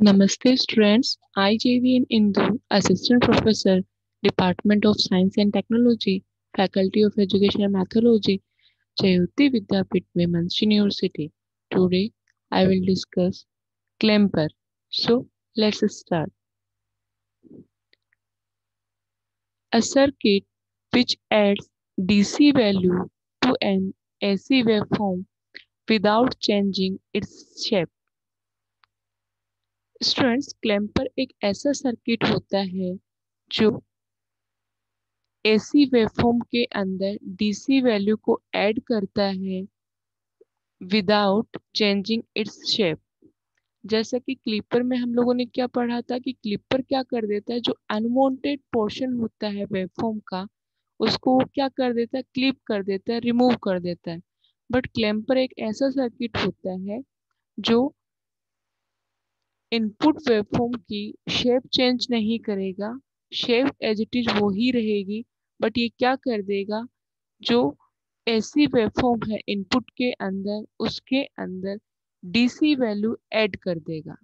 नमस्ते students I J V N Indu assistant professor department of science and technology faculty of education and methodology Jyoti Vidyapeeth में women's university today I will discuss clamper so let's start a circuit which adds D C value to an A C waveform without changing its shape students clamper एक ऐसा circuit होता है जो AC waveform के अंदर DC value को add करता है विदाउट चेंजिंग इट्स शेप। जैसा कि क्लिपर में हम लोगों ने क्या पढ़ा था कि क्लिपर क्या कर देता है, जो अनवांटेड पोर्शन होता है वेवफॉर्म का, उसको वो क्या कर देता है, क्लिप कर देता है, रिमूव कर देता है। बट क्लैम्पर एक ऐसा सर्किट होता है जो इनपुट वेवफॉर्म की शेप चेंज नहीं करेगा। शेप एज इट इज़ वो ही रहेगी बट ये क्या कर देगा? जो ऐसी वेवफॉर्म है इनपुट के अंदर, उसके अंदर डीसी वैल्यू ऐड कर देगा।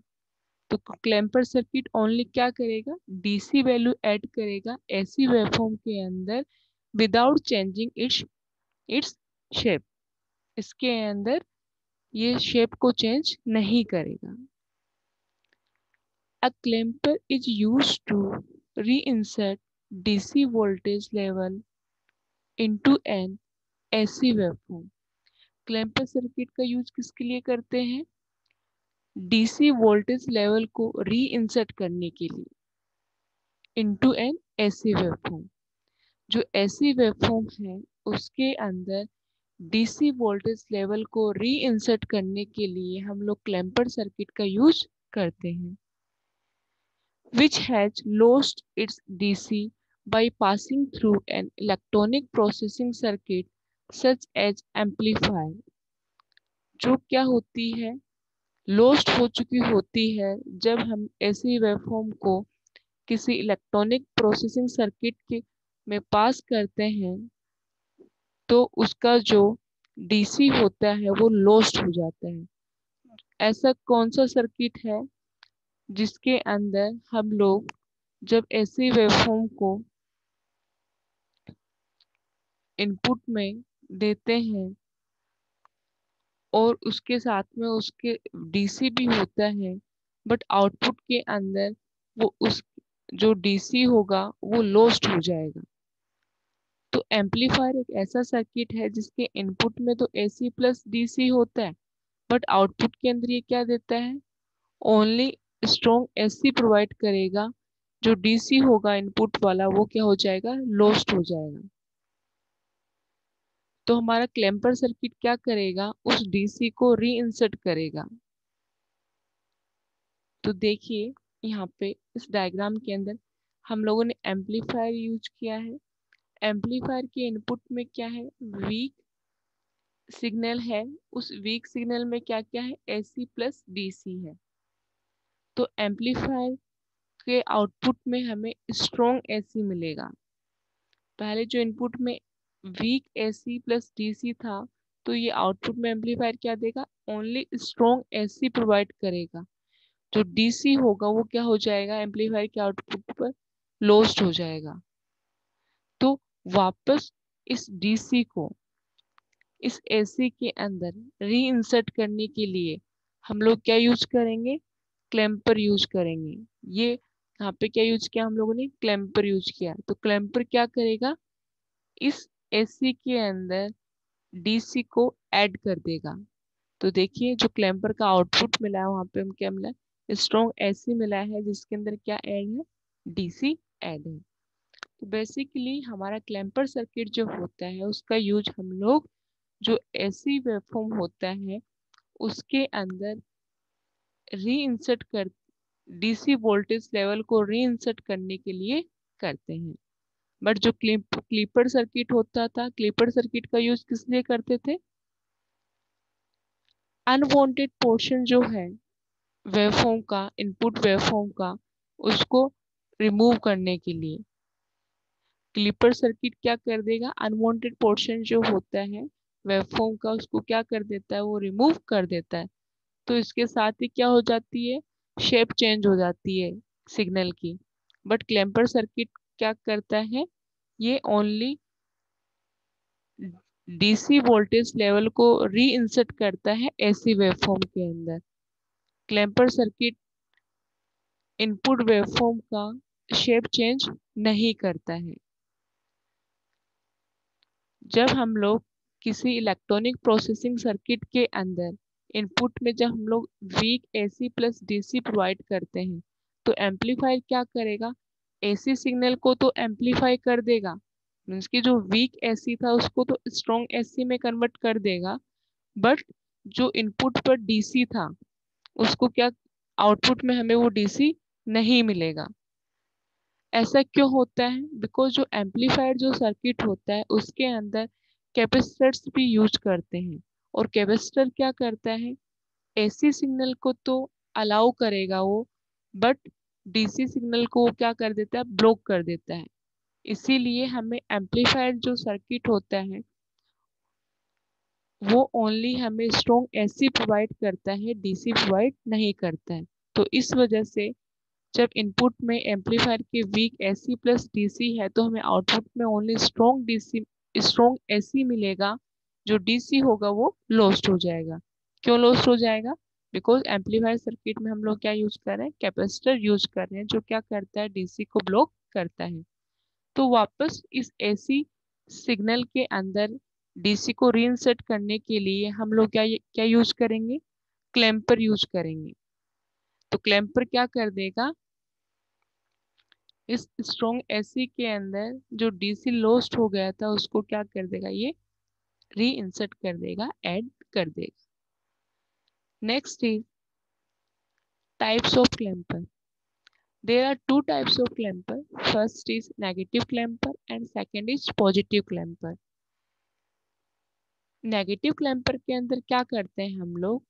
तो क्लैम्पर सर्किट ओनली क्या करेगा? डीसी वैल्यू ऐड करेगा ऐसी वेवफॉर्म के अंदर without changing its its shape इसके अंदर ये शेप को चेंज नहीं करेगा। A clamper is used to reinsert DC voltage level into an AC waveform. Clamper circuit का यूज़ किसके लिए करते हैं? डीसी वोल्टेज लेवल को री इंसर्ट करने के लिए इनटू एन एसी वेवफॉर्म जो एसी वेवफॉर्म है, उसके अंदर डीसी वोल्टेज लेवल को री इंसर्ट करने के लिए हम लोग क्लैम्पर सर्किट का यूज़ करते हैं। Which has lost its DC by passing through an electronic processing circuit such as amplifier, जो क्या होती है? लोस्ट हो चुकी होती है जब हम ऐसी वेवफॉर्म को किसी इलेक्ट्रॉनिक प्रोसेसिंग सर्किट के में पास करते हैं तो उसका जो डीसी होता है वो लोस्ट हो जाता है। ऐसा कौन सा सर्किट है? जिसके अंदर हम लोग जब ऐसे वेवफॉर्म को इनपुट में देते हैं और उसके साथ में उसके डीसी भी होता है बट आउटपुट के अंदर वो उस जो डीसी होगा वो लॉस्ट हो जाएगा। तो एम्पलीफायर एक ऐसा सर्किट है जिसके इनपुट में तो एसी प्लस डीसी होता है बट आउटपुट के अंदर ये क्या देता है? ओनली स्ट्रॉन्ग एसी प्रोवाइड करेगा, जो डीसी होगा इनपुट वाला, वो क्या हो जाएगा? लॉस्ट हो जाएगा। तो हमारा क्लैम्पर सर्किट क्या करेगा? उस डीसी को री इंसर्ट करेगा। तो देखिए, यहाँ पे इस डायग्राम के अंदर हम लोगों ने एम्पलीफायर यूज़ किया है। एम्पलीफायर के इनपुट में क्या है? वीक सिग्नल है। उस वीक सिग्नल में क्या क्या है एसी प्लस डीसी है। तो एम्पलीफायर के आउटपुट में हमें स्ट्रॉन्ग एसी मिलेगा। पहले जो इनपुट में वीक एसी प्लस डीसी था तो ये आउटपुट में एम्पलीफायर क्या देगा? ओनली स्ट्रॉन्ग एसी प्रोवाइड करेगा। जो डीसी होगा, वो क्या हो जाएगा? एम्पलीफायर के आउटपुट पर लॉस्ट हो जाएगा। तो वापस इस डीसी को, इस एसी के अंदर री करने के लिए हम लोग क्या यूज़ करेंगे? क्लैम्पर यूज़ करेंगे। ये यहाँ पे क्या यूज़ किया हम लोगों ने? क्लैम्पर यूज़ किया। तो क्लैम्पर क्या करेगा? इस एसी के अंदर डीसी को ऐड कर देगा। तो देखिए, जो क्लैम्पर का आउटपुट मिला है, वहाँ पे हम क्या मिला स्ट्रॉन्ग एसी मिला है, जिसके अंदर क्या ऐड है? डीसी ऐड है। तो बेसिकली हमारा क्लैम्पर सर्किट जो होता है, उसका यूज़ हम लोग जो एसी वेवफॉर्म होता है, उसके अंदर री इंसर्ट कर डीसी वोल्टेज लेवल को री इंसर्ट करने के लिए करते हैं। बट जो क्लिप क्लीपर सर्किट होता था क्लीपर सर्किट का यूज़ किस लिए करते थे? अनवांटेड पोर्शन जो है वेवफॉर्म का इनपुट वेवफॉर्म का, उसको रिमूव करने के लिए। क्लिपर सर्किट क्या कर देगा? अनवांटेड पोर्शन जो होता है वेवफॉर्म का, उसको क्या कर देता है? वो रिमूव कर देता है। तो इसके साथ ही क्या हो जाती है? शेप चेंज हो जाती है सिग्नल की। बट क्लैम्पर सर्किट क्या करता है? ये ओनली डीसी वोल्टेज लेवल को री इंसर्ट करता है एसी वेवफॉर्म के अंदर। क्लैम्पर सर्किट इनपुट वेवफॉर्म का शेप चेंज नहीं करता है। जब हम लोग किसी इलेक्ट्रॉनिक प्रोसेसिंग सर्किट के अंदर इनपुट में जब हम लोग weak AC plus DC provide करते हैं तो एम्पलीफायर क्या करेगा? एसी सिग्नल को तो एम्पलीफाई कर देगा। मीन्स की जो वीक एसी था, उसको तो स्ट्रॉन्ग एसी में कन्वर्ट कर देगा। बट जो इनपुट पर डीसी था, उसको क्या आउटपुट में हमें वो डीसी नहीं मिलेगा। ऐसा क्यों होता है? बिकॉज़ जो एम्पलीफायर जो सर्किट होता है, उसके अंदर कैपेसिटर्स भी यूज़ करते हैं। और कैपेसिटर क्या करता है? एसी सिग्नल को तो अलाउ करेगा वो, बट डीसी सिग्नल को क्या कर देता है? ब्लॉक कर देता है। इसीलिए हमें एम्पलीफायर जो सर्किट होता है, वो ओनली हमें स्ट्रॉन्ग एसी प्रोवाइड करता है डीसी प्रोवाइड नहीं करता है। तो इस वजह से जब इनपुट में एम्पलीफायर के वीक एसी प्लस डीसी है तो हमें आउटपुट में only strong DC strong AC मिलेगा। जो डीसी होगा वो लॉस्ट हो जाएगा। क्यों लॉस्ट हो जाएगा? बिकॉज़ एम्पलीफायर सर्किट में हम लोग क्या यूज़ कर रहे हैं? कैपेसिटर यूज़ कर रहे हैं, जो क्या करता है? डीसी को ब्लॉक करता है। तो वापस इस एसी सिग्नल के अंदर डीसी को रीइंसर्ट करने के लिए हम लोग क्या क्या यूज़ करेंगे? क्लैम्पर यूज़ करेंगे। तो क्लैम्पर क्या कर देगा? इस स्ट्रॉन्ग एसी के अंदर जो डीसी लॉस्ट हो गया था, उसको क्या कर देगा? ये री इंसर्ट कर देगा ऐड कर देगा। Next is types of clamper there are two types of clamper. First is negative clamper and second is positive clamper. Negative clamper के अंदर क्या करते हैं हम लोग?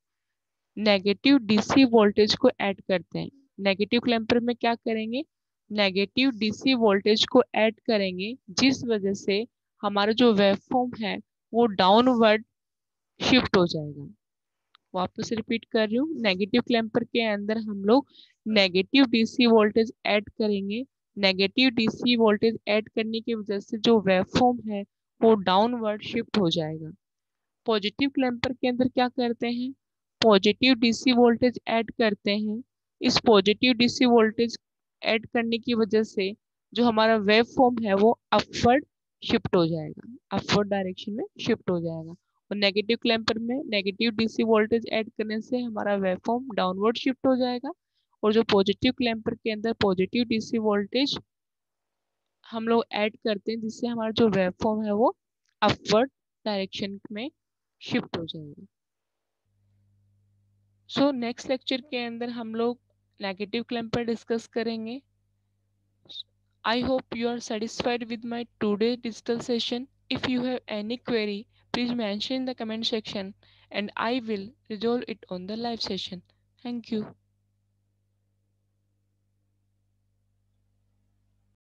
नेगेटिव डीसी वोल्टेज को ऐड करते हैं। नेगेटिव क्लैम्पर में क्या करेंगे? नेगेटिव डीसी वोल्टेज को ऐड करेंगे, जिस वजह से हमारा जो वेवफॉर्म है वो डाउनवर्ड शिफ्ट हो जाएगा। वापस रिपीट कर रही हूँ नेगेटिव क्लैम्पर के अंदर हम लोग नेगेटिव डीसी वोल्टेज ऐड करेंगे। नेगेटिव डीसी वोल्टेज ऐड करने की वजह से जो वेवफॉर्म है, वो डाउनवर्ड शिफ्ट हो जाएगा। पॉजिटिव क्लैम्पर के अंदर क्या करते हैं? पॉजिटिव डीसी वोल्टेज ऐड करते हैं। इस पॉजिटिव डीसी वोल्टेज ऐड करने की वजह से जो हमारा वेव फॉर्म है, वो अपवर्ड शिफ्ट हो जाएगा। अपवर्ड डायरेक्शन में शिफ्ट हो जाएगा। और नेगेटिव क्लैम्पर में नेगेटिव डीसी वोल्टेज ऐड करने से हमारा वेव फॉर्म डाउनवर्ड शिफ्ट हो जाएगा। और जो पॉजिटिव क्लैम्पर के अंदर पॉजिटिव डीसी वोल्टेज हम लोग ऐड करते हैं, जिससे हमारा जो वेव फॉर्म है वो अपवर्ड डायरेक्शन में शिफ्ट हो जाएगा। सो नेक्स्ट लेक्चर के अंदर हम लोग नेगेटिव क्लैम्पर डिस्कस करेंगे। I hope you are satisfied with my today digital session. If you have any query, Please mention in the comment section and I will resolve it on the live session. Thank you.